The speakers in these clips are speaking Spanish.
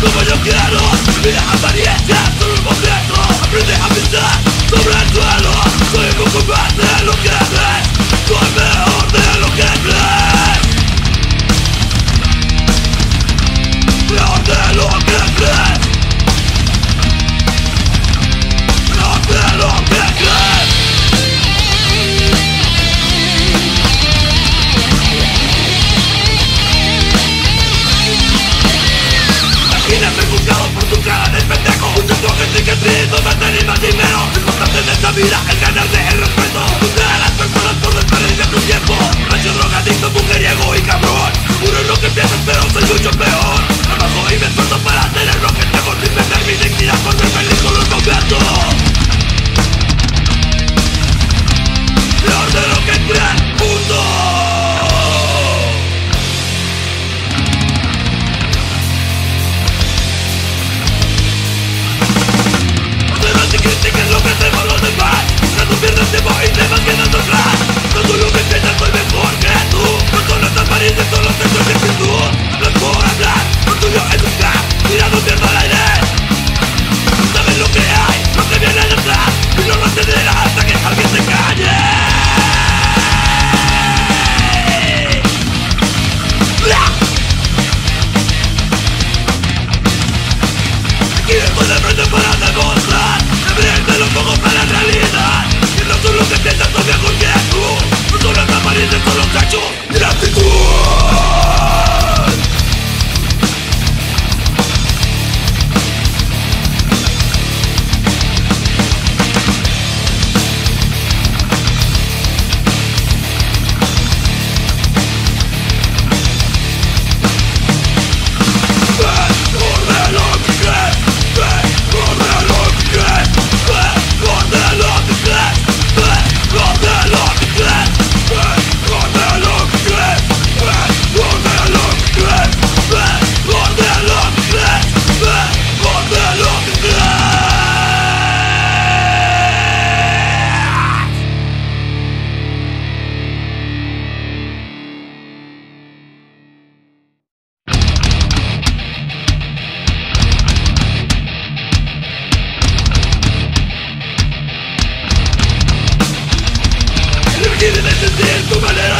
como yo quiero Mira apariencia, turbo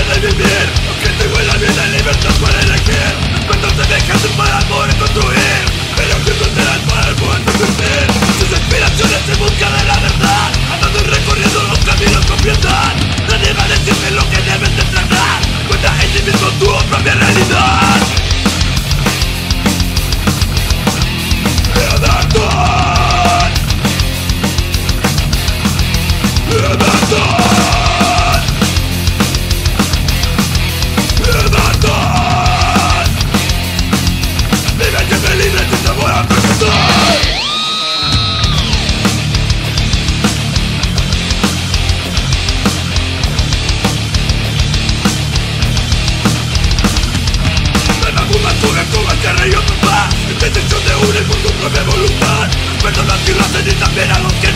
de vivir Aunque tengo la vida y libertad para elegir. Cuando te dejas para amor y construir. Pero que fronteras para el mundo existir. Sus aspiraciones en busca de la verdad. Pero no quiero hacer ni también a los que